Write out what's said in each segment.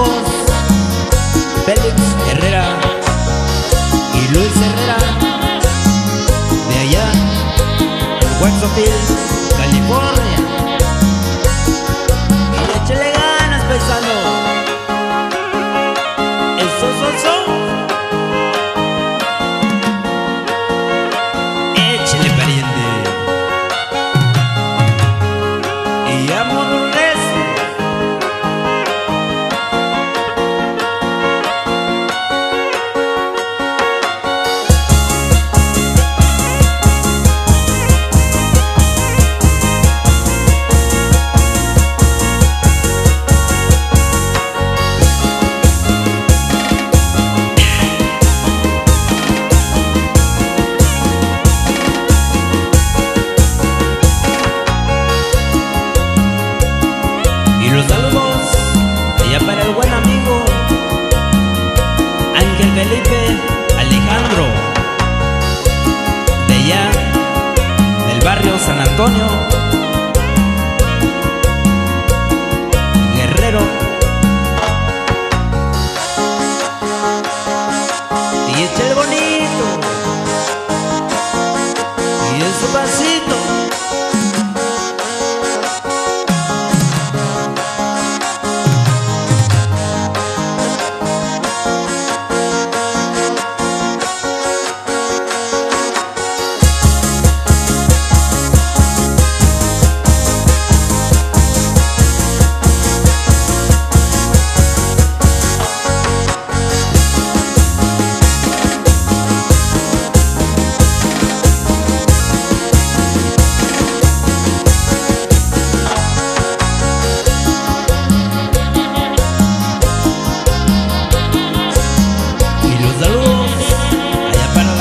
amigos Félix Herrera y Luis Herrera de allá en Waxoville, California. Antonio. Guerrero. Y échale bonito. Y en su pasito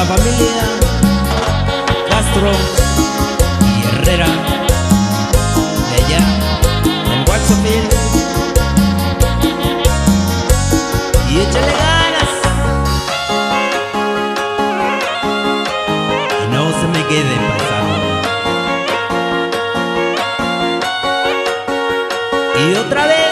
familia Castro y Herrera de allá en Waxoville. Y échale ganas. Y no se me queden paisano. Y otra vez.